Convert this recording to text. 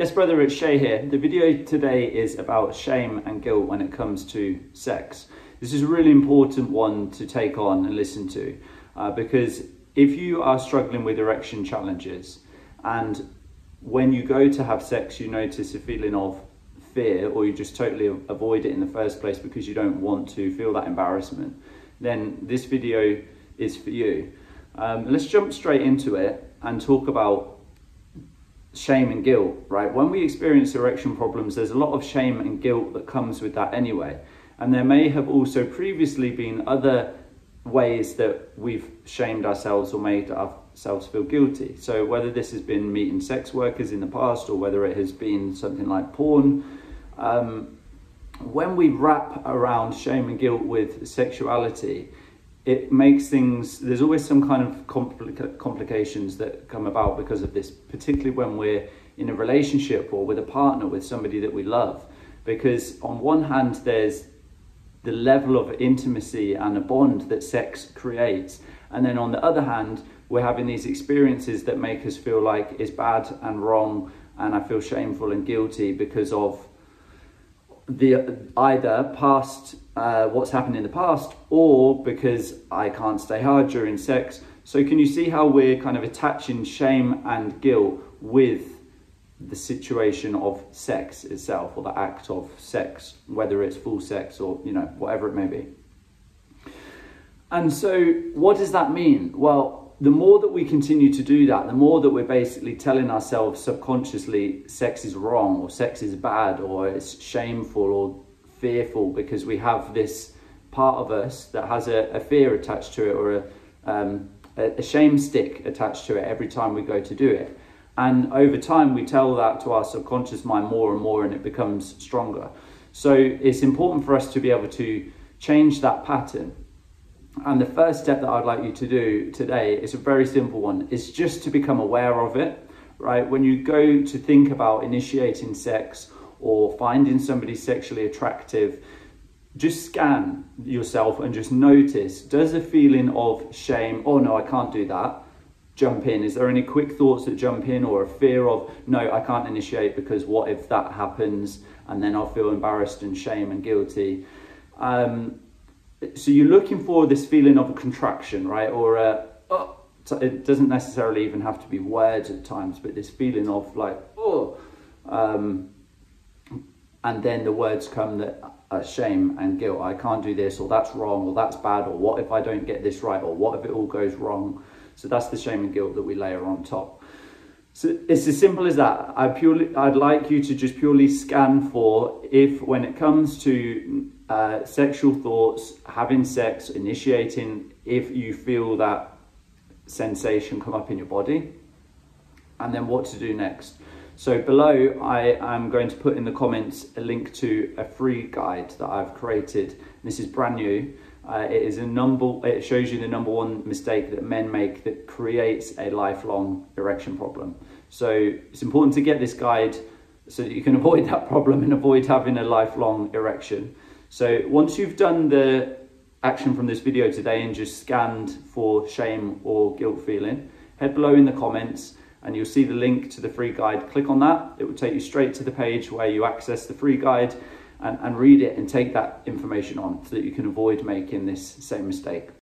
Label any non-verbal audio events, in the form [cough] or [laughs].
Yes, brother, it's Shay here. The video today is about shame and guilt when it comes to sex. This is a really important one to take on and listen to uh, because if you are struggling with erection challenges and when you go to have sex, you notice a feeling of fear or you just totally avoid it in the first place because you don't want to feel that embarrassment, then this video is for you. Um, let's jump straight into it and talk about shame and guilt, right? When we experience erection problems, there's a lot of shame and guilt that comes with that anyway. And there may have also previously been other ways that we've shamed ourselves or made ourselves feel guilty. So whether this has been meeting sex workers in the past or whether it has been something like porn, um, when we wrap around shame and guilt with sexuality, it makes things there's always some kind of complica- complications that come about because of this particularly when we're in a relationship or with a partner with somebody that we love. Because on one hand there's the level of intimacy and a bond that sex creates. And then on the other hand we're having these experiences that make us feel like it's bad and wrong and i feel shameful and guilty because of the either past uh, what's happened in the past or because I can't stay hard during sex. So can you see how we're kind of attaching shame and guilt with the situation of sex itself or the act of sex, whether it's full sex or, you know, whatever it may be. And so what does that mean? Well, the more that we continue to do that, the more that we're basically telling ourselves subconsciously sex is wrong or sex is bad or it's shameful or fearful because we have this part of us that has a, a fear attached to it or a, um, a, a shame stick attached to it every time we go to do it. And over time, we tell that to our subconscious mind more and more, and it becomes stronger. So it's important for us to be able to change that pattern and the first step that I'd like you to do today is a very simple one. It's just to become aware of it, right? When you go to think about initiating sex or finding somebody sexually attractive, just scan yourself and just notice does a feeling of shame, oh no, I can't do that, jump in? Is there any quick thoughts that jump in or a fear of, no, I can't initiate because what if that happens and then I'll feel embarrassed and shame and guilty? Um, so you're looking for this feeling of a contraction, right? Or a, oh, it doesn't necessarily even have to be words at times, but this feeling of like, oh, um, and then the words come that shame and guilt. I can't do this, or that's wrong, or that's bad, or what if I don't get this right, or what if it all goes wrong? So that's the shame and guilt that we layer on top. So it's as simple as that. I purely, I'd like you to just purely scan for if, when it comes to uh, sexual thoughts, having sex, initiating, if you feel that sensation come up in your body, and then what to do next. So below, I am going to put in the comments a link to a free guide that I've created. This is brand new. Uh, it is a number. It shows you the number one mistake that men make that creates a lifelong erection problem. So it's important to get this guide so that you can [laughs] avoid that problem and avoid having a lifelong erection. So once you've done the action from this video today and just scanned for shame or guilt feeling, head below in the comments and you'll see the link to the free guide. Click on that. It will take you straight to the page where you access the free guide and, and read it and take that information on so that you can avoid making this same mistake.